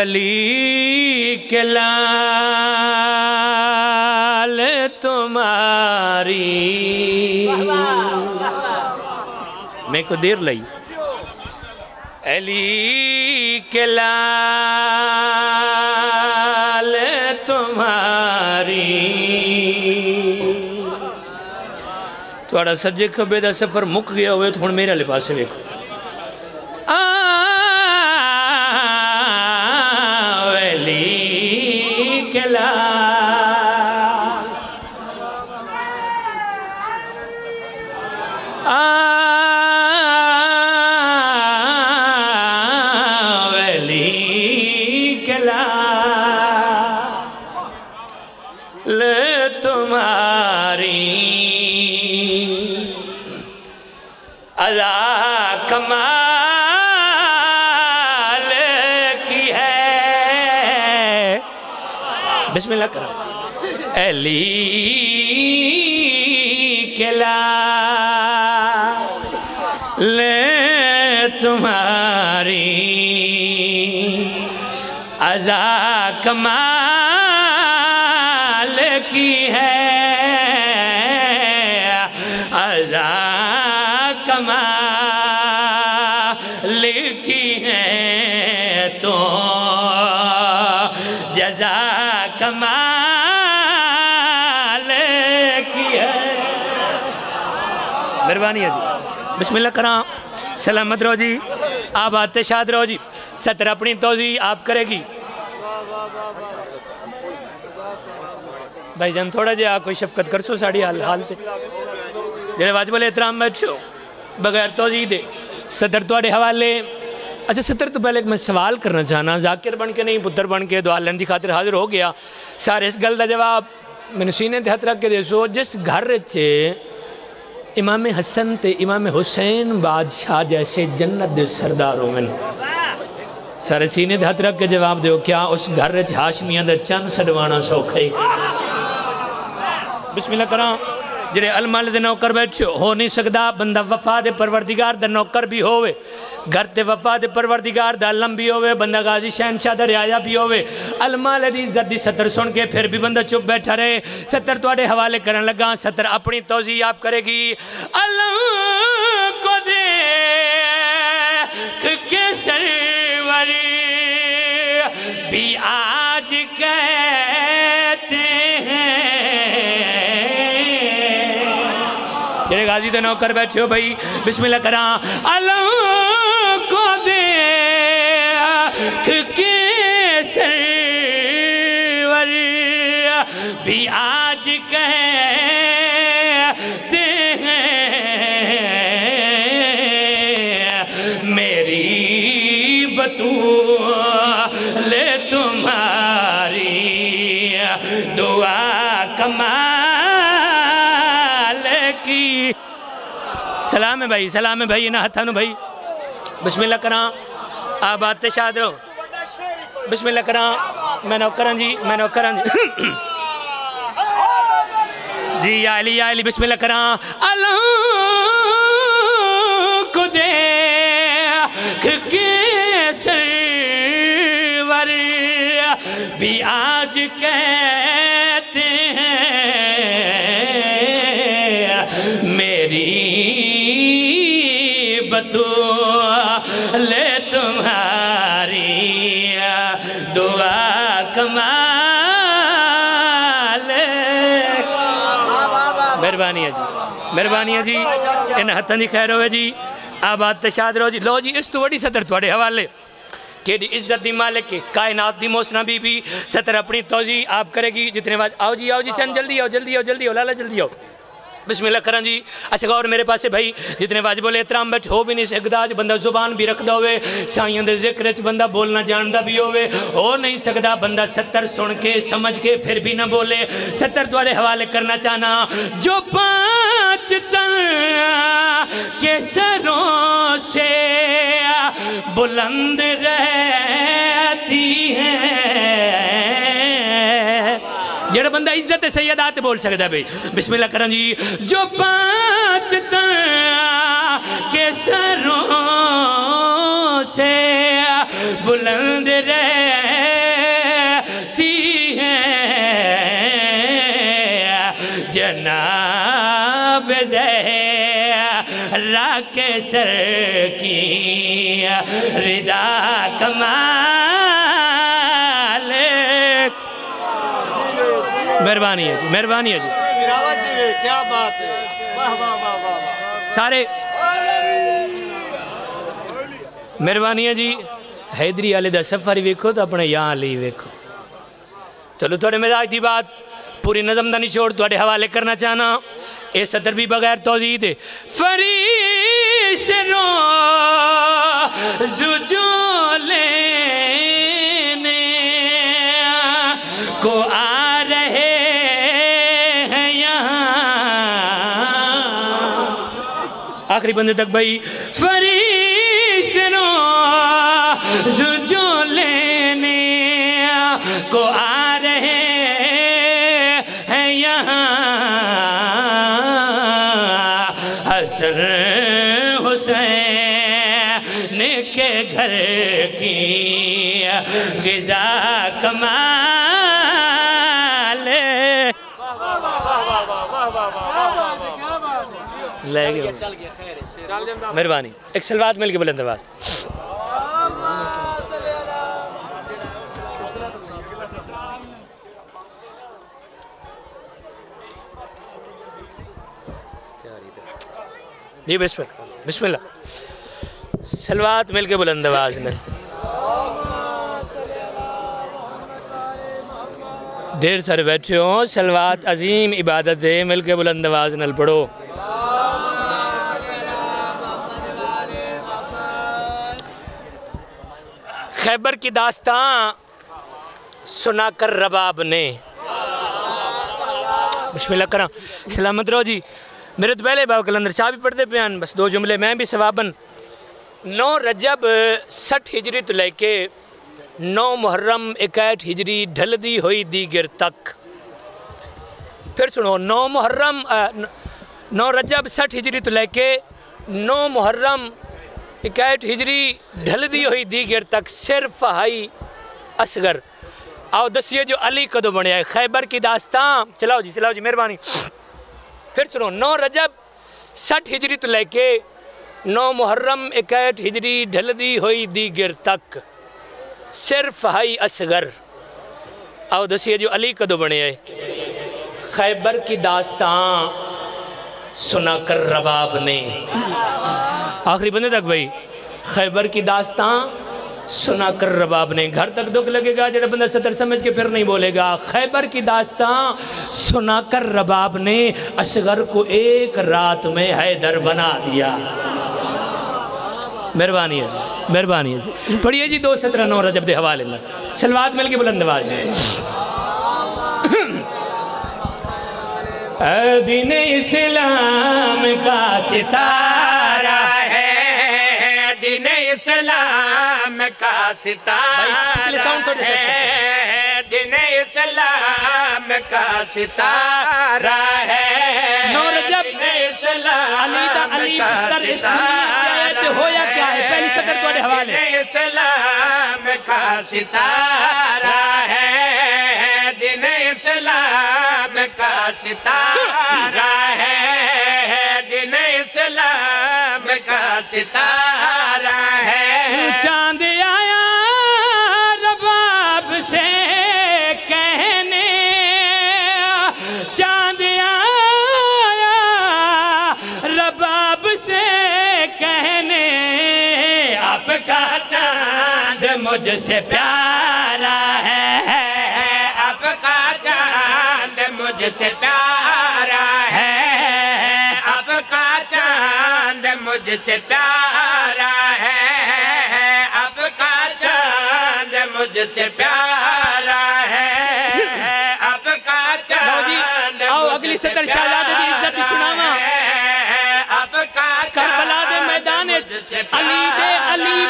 علی کے لال تمہاری۔ میں کو دیر لئی۔ علی کے لال تمہاری۔ تھوڑا سجے کبے دا سفر مک گیا ہوئے تو ہن میرے لے پاسے ویکھو۔ تمہاری۔ ادا کمال کی ہے۔ بسم اللہ کرو علی کے لال تمہاری۔ ازا کمال کی ہے ازا کمال کی ہے تو جزا کمال کی ہے۔ مہربانی ہے جی۔ بسم اللہ کرام۔ سلامت رہو جی۔ آپ آتے شاد رہو جی۔ ستر اپنی توضیح آپ کرے گی۔ بھائی جان تھوڑا جی آپ کوئی شفقت کر سو ساڑی حال حال تے جنہیں واجب الاحترام بیٹھو بغیر توضیح دے صدر توڑے حوالے اچھا صدر تو پہلے ایک میں سوال کرنا چاہنا ذاکر بن کے نہیں پتر بن کے دعا لین دی خاطر حاضر ہو گیا سارے اس گل دا جواب میں سینے تے ہاتھ رکھ کے دے سو جس گھر چے امام حسن تے امام حسین بادشاہ جیسے جنت دے سردار ہوئن سارے سینے دے ہاتھ رکھ کے جواب دیو کیا اس گھر چ ہاشمیاں دے چند سڑوانا سوکھے بسم اللہ کرام۔ جنہیں المال دے نوکر بیٹھو ہو نہیں سکتا بندہ وفا دے پروردگار دے نوکر بھی ہوئے گھر تے وفا دے پروردگار دا علم بھی ہوئے بندہ غازی شہنشاہ دا رعایا بھی ہوئے المال دی عزت دی ستر سن کے پھر بھی بندہ چپ بیٹھا رہے۔ ستر توڑے حوالے کرن لگا ستر اپنی توضیح آپ کرے گی۔ اللہ کو دیکھ کے سروری بھی آج جنہیں غازی دے نوکر بیٹھے ہو بھائی۔ بسم اللہ کران اللہ کو دیکھ کے سرور بھی آج سلام ہے بھائی، سلام ہے بھائی نہ ہتھانو بھائی۔ بسم اللہ کران آپ آتے شاد رہو۔ بسم اللہ کران میں نوکران ہاں جی میں نوکران ہاں جی۔ جی یا علی یا علی، بسم اللہ کران اللہ مہربانی ہے جی۔ ان ہتھن دی خیر ہوئے جی۔ آباد تشاد رہو جی۔ لو جی اس تو وڈی صدر توڑے حوالے۔ کیڑی عزت دی مالک کے کائنات دی موسنا بی بی سطر اپنی توجی آپ کرے گی۔ جتنے بعد آؤ جی آؤ جی چند جلدی آؤ جلدی آؤ جلدی آؤ، لالا جلدی آؤ۔ بسم اللہ کرن جی۔ اچھا غور میرے پاسے بھائی، جتنے واجب الاحترام بیٹھ ہو بھی نہیں سکتا جو بندہ زبان بھی رکھ ہوئے سائیاں دے ذکر چ بندہ بولنا جاندا بھی ہوئے۔ ہو نہیں سکتا بندہ ستر سن کے، سمجھ کے پھر بھی نہ بولے۔ ستر دوارے حوالے کرنا چاہنا۔ جو پانچ تن کے سروں سے بلند رہتی ہیں جڑا بندہ عزت سیدات بول سکتا ہے بھئی بسم اللہ کرن جی۔ جو پانچ تن کے سروں سے بلند رہتی ہیں جناب زہرا کے سر کی ردا کمال مہربانی ہے جی مہربانی ہے جی۔ مراوت جی کیا بات ہے واہ واہ واہ واہ سارے، مہربانی ہے جی۔ حیدری والے دا سفر ویکھو تو اپنے یہاں علی ویکھو۔ چلو، تھوڑے مزاج دی بات۔ پوری نظم دا نچوڑ تھوڑے حوالے کرنا چاہنا۔ اے صدر بھی بغیر توضیح دے۔ فریست رو زجو آخری بندے تک بھائی فرشتوں زجو لینے کو آ رہے ہیں یہاں حسن حسین کے گھر کی غذا کمال لے گئے چل جاندہ مہربانی۔ ایک سلوات مل کے بلند آواز۔ جی بسم اللہ۔ بسم اللہ۔ سلوات مل کے بلند آواز۔ میں دیر سارے بیٹھے ہوں۔ سلوات عظیم عبادت ہے مل کے بلند آواز نل پڑھو۔ خیبر کی داستان سنا کر رباب نے۔ بسم اللہ کرام سلامت رہو جی۔ میرے تو پہلے باب کلندر شاہ بھی پڑھتے پیان بس دو جملے میں بھی ثوابن نو رجب سٹھ ہجری تو لے کے نو محرم اکیٹ ہجری ڈھل دی ہوئی دیگر تک۔ پھر سنو، نو محرم، نو رجب سٹھ ہجری تو لے کے نو محرم اکیٹ ہجری ڈھل دی ہوئی دیگر تک صرف ہائی اصغر آؤ دسیے جو علی کدو بنے آئے خیبر کی داستان چلاؤ جی چلاؤ جی مہربانی پھر سنو نو رجب سٹھ ہجری تو لے کے نو محرم اکیٹ ہجری ڈھل دی ہوئی دیگر تک صرف ہائی اصغر آؤ دسیے جو علی کدو بنے آئے خیبر کی آخری بندے تک بھائی، خیبر کی داستان سنا کر رباب نے گھر تک دکھ لگے گا جب بندہ سطر سمجھ کے پھر نہیں بولے گا۔ خیبر کی داستان سنا کر رباب نے اصغر کو ایک رات میں حیدر بنا دیا۔ مہربانی ہے جی مہربانی ہے جی۔ پڑھیے جی دو سترہ نو رجب دے حوالے میں سلوات مل کے بلند آواز ہے۔ اے دین اسلام کا ستارہ۔ کا ستارہ ہے۔ دین اسلام کا ستارہ ہے۔ نو رجب دین اسلام علی دا علی پتر اس دنیا کی آیت ہویا کیا ہے؟ پہلی سطر توڑے حوالے۔ دین اسلام کا ستارہ ہے۔ دین اسلام کا ستارہ ہے۔ دین اسلام کا ستارہ سے پیارا ہے آپ کا چاند مجھ سے پیارا ہے آپ کا چاند مجھ سے پیارا ہے آپ کا چاند مجھ سے پیارا ہے آپ کا چاند آؤ اگلی سطر شہزادے دی عزت۔ ہے، آپ کا کربلا دے میدان علی دے علی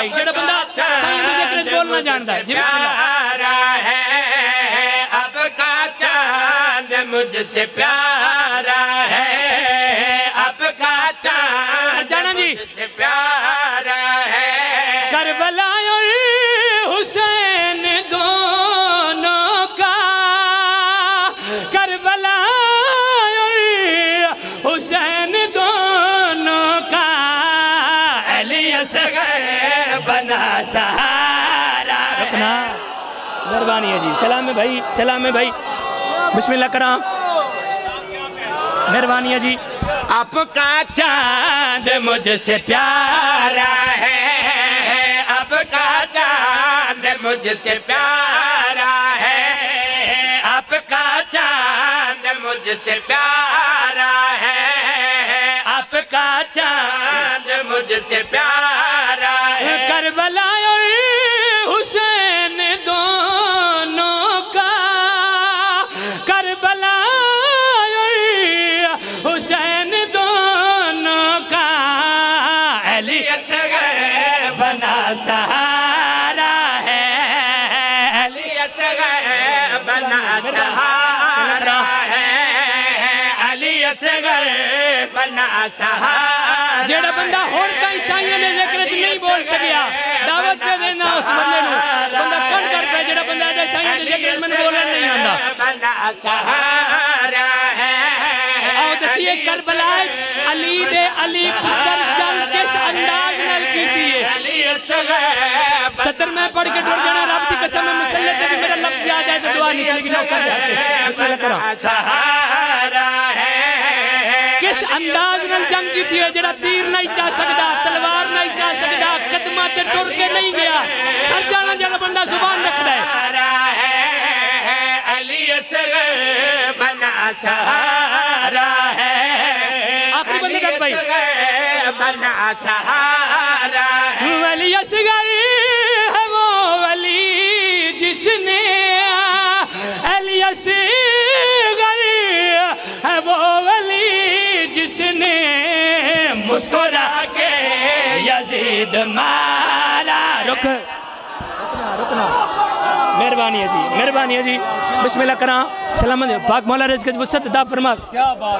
پیارا پتر دا کردار کیا ہے جڑا بندہ سائیں دے ذکر بولنا جاندا ہے جی بسم اللہ پیارا ہے اب کا چاند مجھ سے پیارا ہے اب مہربانی ہے جی۔ سلام ہے بھائی، سلام ہے بھائی۔ بسم اللہ کرام۔ مہربانی ہے جی۔ آپ کا چاند مجھ سے پیارا ہے۔ آپ کا چاند مجھ سے پیارا ہے۔ آپ کا چاند مجھ سے پیارا ہے۔ آپ کا چاند چاند مجھ سے پیارا ہے۔ کربلا سہارا جیڑا بندہ ہون کا عیسائیوں نے ذکر نہیں بول سکیا دعوت دے دینا اس بندے نو۔ بندہ کن کر پہ جیڑا بندہ دے عیسائیوں نے ذکر میں بولن نہیں آندا بنا سہارا ہے۔ آؤ دسیے کربلا علی دے علی پتر جنگ کس انداز نال کیتی ہے علی ستر میں پڑھ کے ڈر جانا رب کی قسم ہے مسلح تے میرا لفظ یاد ہے تو دعا نہیں لیکن کر جاتے بسم اللہ کرو سہارا ہے کس انداز نال جنگ کیتی ہے جڑا تیر نہیں چاہ سکدا تلوار نہیں چاہ سکدا قدمہ تے ٹر کے نہیں گیا سر جانا جڑا بندہ زبان رکھدا ہے سہارا ہے علی اصغر بنا سہارا ہے آخری بندے تک بھائی اصغر یزید مارا رک رکنا رکنا مہربانی ہے جی مہربانی ہے جی۔ بسم اللہ کرام سلام پاک مولا رزق وسط عطا فرما۔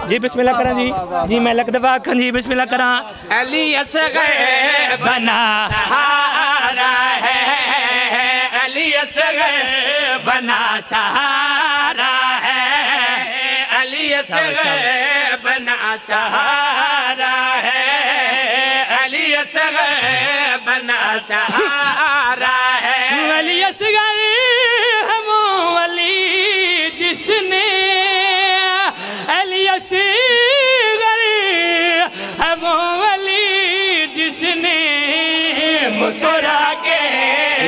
جی بسم اللہ کرام جی۔ جی میں لک دفاع کھن جی بسم اللہ کرام علی اصغر بنا۔ سہارا ہے علی اصغر بنا۔ سہارا ہے علی اصغر بنا۔ سہارا ہے۔ سہارا ہے۔ ولی اصغر وہ ولی جس نے۔ علی اصغر وہ ولی جس نے۔ مسکرا کے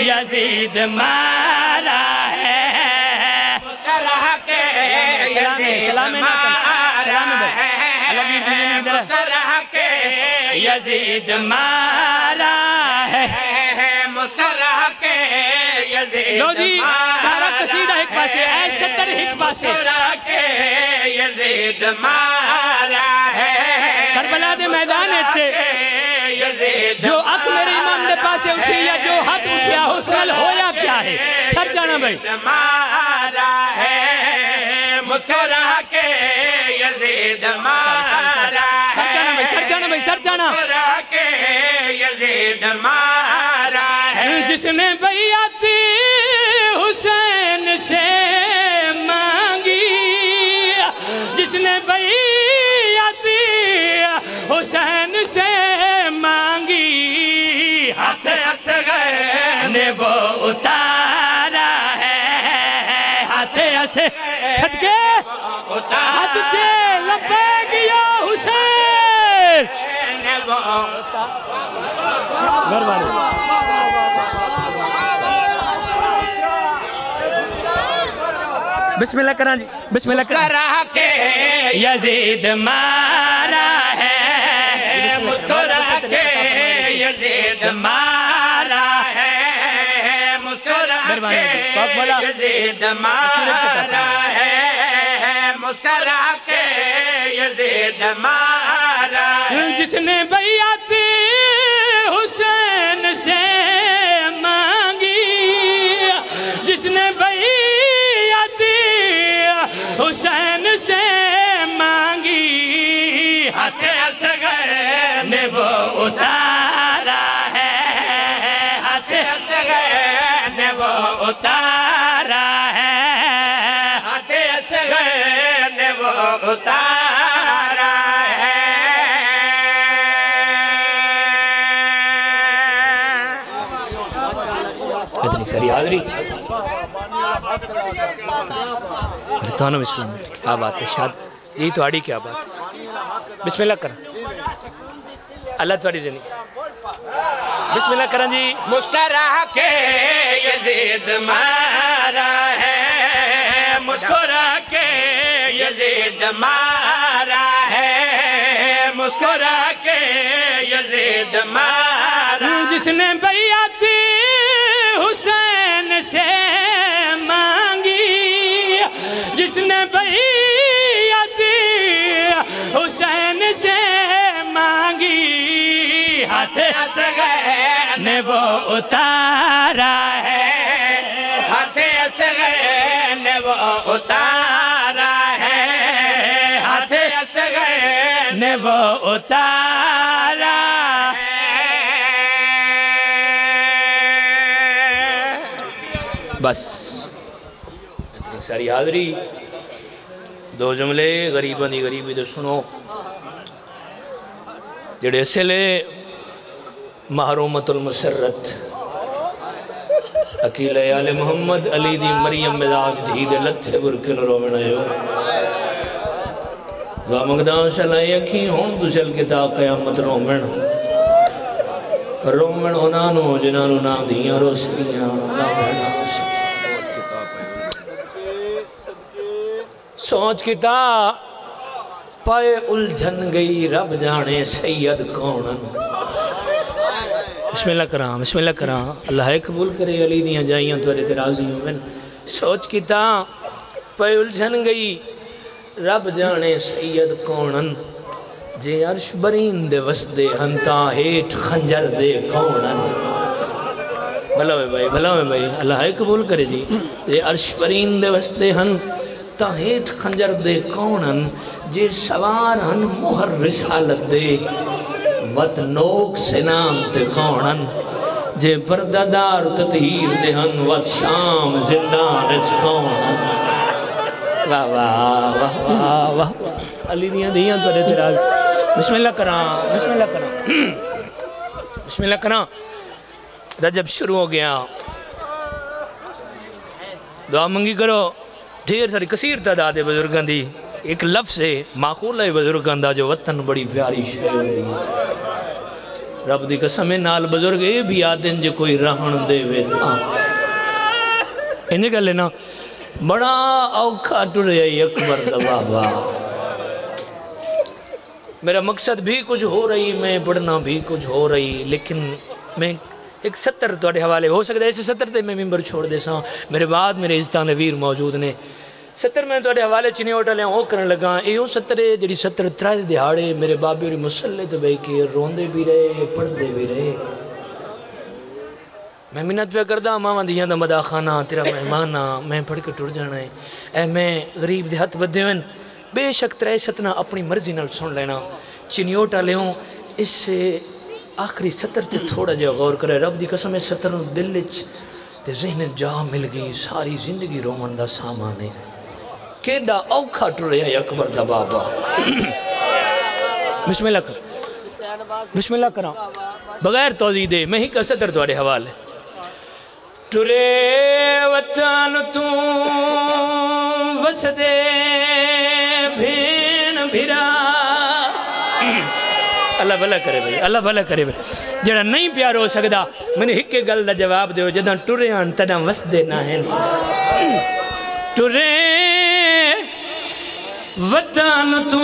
یزید مارا ہے۔ مسکرا کے دین ادھر ہے۔ مسکرا کے یزید مارا۔ ہے۔ مسکرا کے یزید لو جی سارا قصیدہ ایک پاسے اے ستر ایک پاسے۔ مسکرا کے یزید مارا ہے کربلا دے میدان سے یزید جو اک میرے امام دے پاسے اٹھی یا جو ہاتھ اٹھیا اس نال ہویا کیا ہے؟ سر جانا بھائی۔ مارا ہے مسکرا کے یزید مارا بھائی سر جانا بھائی سر جانا۔ یزید مارا ہے جس نے بیعتی حسین سے مانگی جس نے بیعتی حسین سے مانگی ہاتھ اصغر نے وہ اتارا ہے۔ ہاتھ اسے چھٹ کے ہاتھ سے لپے گیا حسین مہربانی بسم اللہ کرنا جی بسم اللہ کرنا کے یزید مارا ہے مسکرا کے یزید مارا ہے مسکرا کے۔ یزید مارا ہے مسکرا کے یزید مارا ہے جس نے بیعت اتارا ہے۔ ہاتھ اصغر نے وہ اتارا ہے۔ اتنی ساری حاضری رتانو اسلام۔ کیا بات ہے شاد۔ یہ تو آڑی کیا بات۔ ہے بسم اللہ کریں اللہ تواڑی زندگی بسم اللہ کریں جی۔ مسکرہ کے یزید مارا ہے مسکرہ کے یزید مارا ہے مسکرہ کے یزید مارا۔ جس نے بیعتی حسین سے مانگی، جس نے بیعتی حسین سے مانگی، ہاتھ اصغر نے وہ اتارا ہے۔ اتارا ہے، ہاتھ اصغر نے وہ اتارا۔ بس، اتنی ساری حاضری۔ دو جملے، غریباں دی غریبی تو سنو۔ جڑے اسے لے محرومت المسرت۔ اکیل آل محمد علی دی مریم مزاج دھی دے لتھے برکن رومن آئیو دعا مقدام شلائی اکھی ہون تو چل کے تا قیامت رومن رومن ہونانو جنانو نا دیاں روسکیاں نا سوچ کتا پائے الجھن گئی رب جانے سید کونن بسم اللہ کرام، بسم اللہ کرام۔ اللہ قبول کرے علی دیاں جائیاں تو ارے ترازی ہوں میں سوچ کی کتا پائے الجھن گئی۔ رب جانے سید کونن۔ جے عرش برین دے وسدے ہنتا ہیٹ خنجر دے کونن۔ بھلا ہوئے بھائی، بھلا ہوئے بھائی۔ اللہ قبول کرے جی۔ جے عرش برین دے وسدے ہن تا ہیٹ خنجر دے کونن۔ جے سوار ہن مہر رسالت دے۔ وط نوک سنام تے کونن جے پردادار تطہیر دے ہن وط شام زندان رچ کونن واہ واہ واہ واہ واہ۔ علی دیاں دیاں تو رہتے راز۔ بسم اللہ کرام، بسم اللہ کرام۔ بسم اللہ کرام۔ رجب شروع ہو گیا۔ دعا منگی کرو۔ ڈھیر ساری کثیر تعداد ہے بزرگاں دی۔ ایک لفظ ہے، معقول ہے بزرگاں دا، جو وطن بڑی پیاری شے ہوئی رب دی قسم نال بزرگ اے بھی آدن جو کوئی رہن دے وے تھا انجھے کہہ لینا بڑا اوکھا ٹرے اکبر دا بابا۔ میرا مقصد بھی کچھ ہو رہی، میں پڑھنا بھی کچھ ہو رہی، لیکن میں ایک ستر توڑے حوالے ہو سکتا ہے ایسے ستر تے میں ممبر چھوڑ دے ساں۔ میرے بعد میرے عزتان ویر موجود نے۔ ستر میں توڑے حوالے چنے ہوٹا لیں او کرن لگا اے ستر ہے، جڑی ستر تراز دیہاڑے میرے بابی اور مسلح تو بھائی کے روندے بھی رہے پڑھدے بھی رہے۔ میں منت پہ کردہ ماما دیاں دا مدا خانہ تیرا مہمانہ، میں پڑھ کے ٹر جانا ہے۔ اے میں غریب دے ہاتھ بدے بے شک ترے ستنا اپنی مرضی نال سن لینا۔ چنیوٹا لے ہوں اس سے آخری ستر تے تھوڑا جا غور کرے۔ رب دی قسم ہے ستر دل تے ذہن جا مل گئی۔ ساری زندگی رومن دا سامان ہے۔ کیڈا اوکھا ٹرے ہے اکبر دا بابا بسم اللہ کر بسم اللہ کرام بغیر توضیح دے میں ہی کا ستر توڑے حوالے ٹرے وطن تو وسدے بھین بھرا اللہ بھلا کرے بھئی اللہ بھلا کرے بھئی جڑا نہیں پیار ہو سکدا میں نے ہکے گل دا جواب دیو جداں ٹرے آن تداں وسدے نہ ہیں ٹرے وطن تو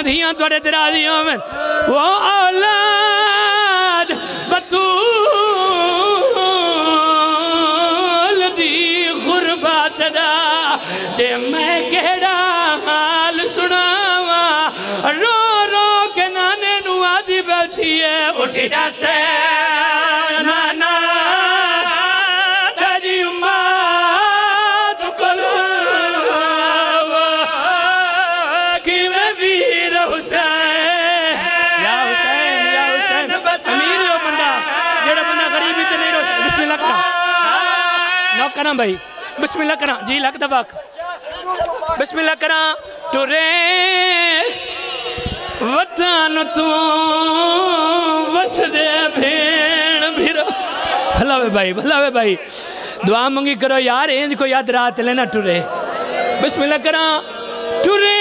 دیاں دھیاں توڑے درازیوں میں وہ اولاد بطول دی غربات دا۔ تے میں کہڑا حال سناوا رو رو کے نانے نو آدھی بیٹھی ہے، اٹھی دا سے نو بھائی بسم اللہ کرا جی لگ دباک بسم اللہ کرا ٹورے وطن تو وسدے بھین بھیرو بھلا وے بھائی بھلا وے بھائی دعا منگی کرو یار اینج کو یاد رات لینا ٹورے بسم اللہ کرا ٹورے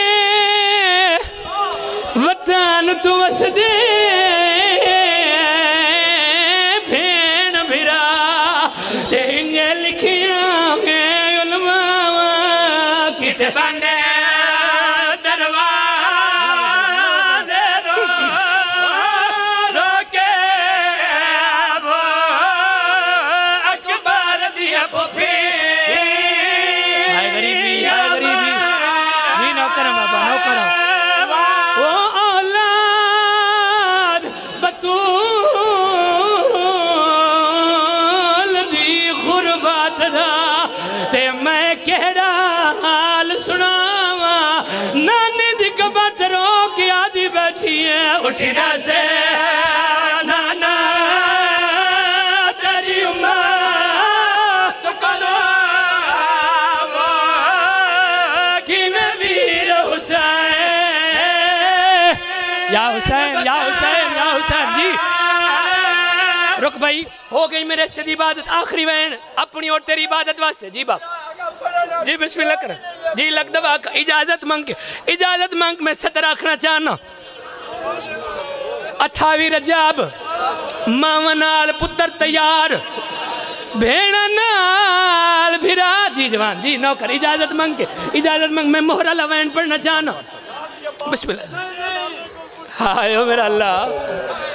وطن تو وسدے یا حسین یا حسین یا حسین جی۔ رک بھائی، ہو گئی میرے سے دی عبادت، آخری وین اپنی اور تیری عبادت واسطے۔ جی باپ۔ جی بسم اللہ کر جی لگ دبا، اجازت مانگ اجازت مانگ، میں ستر آکھنا چاہنا۔ اٹھاوی رجاب ماونال پتر تیار۔ بھیڑا نال بھرا جی جوان جی نوکر، اجازت مانگ کے۔ اجازت مانگ، میں مہرہ لوین پڑھنا چاہنا۔ بسم اللہ۔ ہائے او میرا اللہ۔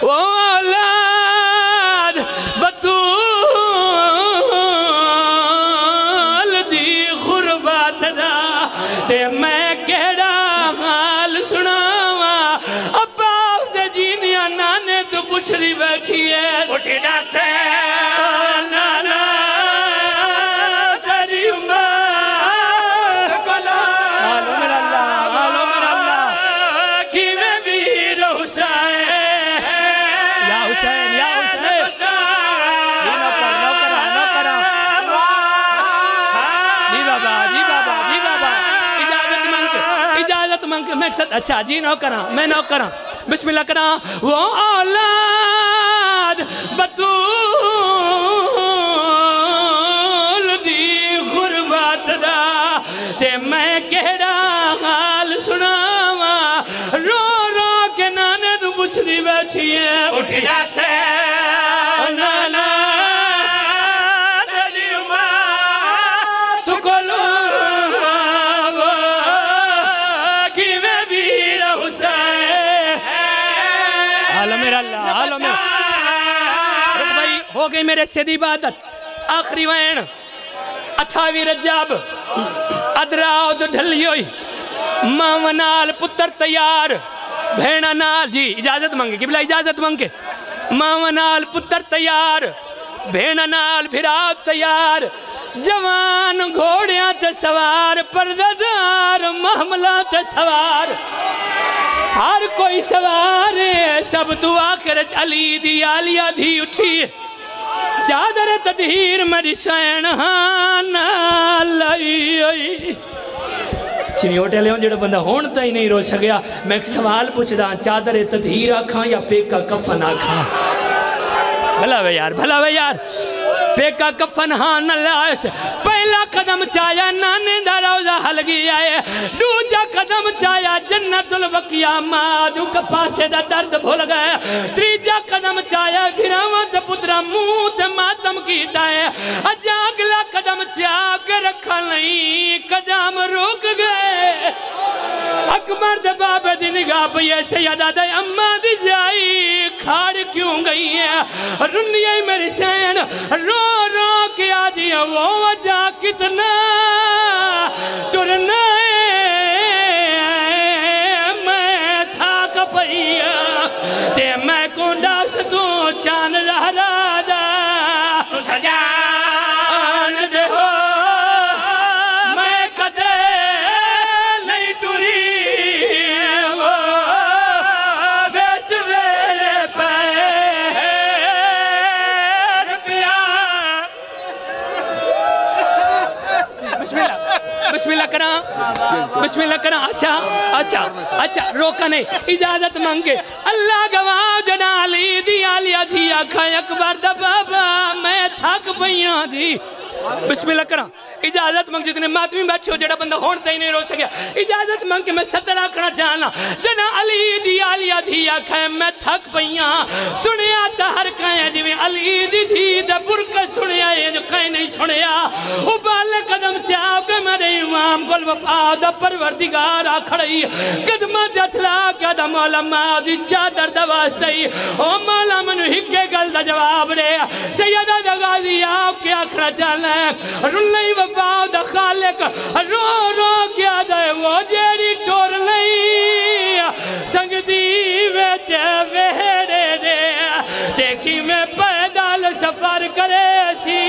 وہ اولاد، بطول دی غربات دا۔ تے میں کہڑا حال سناوا عباس دے جینیاں نانے تو پچھلی بیٹھی ہے۔ اٹھی دا سے مانگ ایک ساتھ اچھا جی نو کرا میں نو کرا بسم اللہ کرا وہ اولاد بطول دی غربات دا، تے میں کہڑا حال سناوا رو رو کے نانے تو پچھلی بیٹھی ہے۔ اٹھنا سے۔ ہو گئی میرے سے دی عبادت. آخری وین. اٹھاوی رجاب ادراؤ تو ڈھلی ہوئی. ماں نال پتر تیار. بھیڑا نال جی اجازت مانگے. قبلہ اجازت مانگے. ماں نال پتر تیار. بھیڑا نال بھراؤ تیار. جوان گھوڑیاں تے سوار پرددار محملہ تے سوار. ہر کوئی سوار ہے، سب تو آخر علی دی آلیا دی اٹھی چادر تدہیر مری شینہانا لائی چنیوٹے لے ہوں بندہ ہونتا ہی نہیں رو سکیا میں ایک سوال پوچھ دا چادر تدہیر آکھاں یا پیکا کفن آکھاں بھلا بھے یار بھلا بھے یار پیکا کفن ہاں نہ لاش، پہلا قدم چایا، نانے دا روزہ حل گیا ہے۔ دوجا قدم چایا، جنت الوقیہ ماں جو کپاسے دا درد بھول گئے۔ تریجا قدم چایا گراواں تے پترا منہ ماتم کیتا ہے۔ اجا اگلا قدم چا رکھا نہیں، قدم روک گئے۔ اکبر دے بابے دی نگاہ پہ یہ سیدہ دے امہ دی جائی کھاڑ کیوں گئی ہے؟ رنیے میری سین، رو رو کیا آجی وہ وجہ کتنا؟ ترنا کرا۔ بسم اللہ کرا۔ اچھا اچھا اچھا روکا نہیں۔ اجازت مانگے۔ اللہ گواہ جنالی دیا لیا دیا کھا اکبر دبابا میں تھک پیاں دی بسم اللہ کرا۔ اجازت منگ جتنے ماتمی بیٹھے ہو، جڑا بندہ ہون تھی نہیں رو سکیا۔ اجازت منگ کہ میں ستر آکھنا جانا جنا علی دی آلیا دی آکھے میں تھک پئیاں سنیا تا ہر کہیں جی میں علی دی دی دا برک سنیا یہ جو کہیں نہیں سنیا۔ ابال قدم چاہو کہ میرے امام گل وفا دا پروردگار آکھڑی۔ قدمہ جتلا کیا دا مولا مادی چادر دا واسدائی او مولا منو ہکے گل دا جواب رے سیدہ دا غازی آپ کے آکھڑا چاہنا ہے۔ رنہی وفا دا خالق، رو رو کیا دے وہ جیڑی ٹور لئی، سنگ دی ویچ دے۔ دیکھی میں پیدال سفر کرے سی۔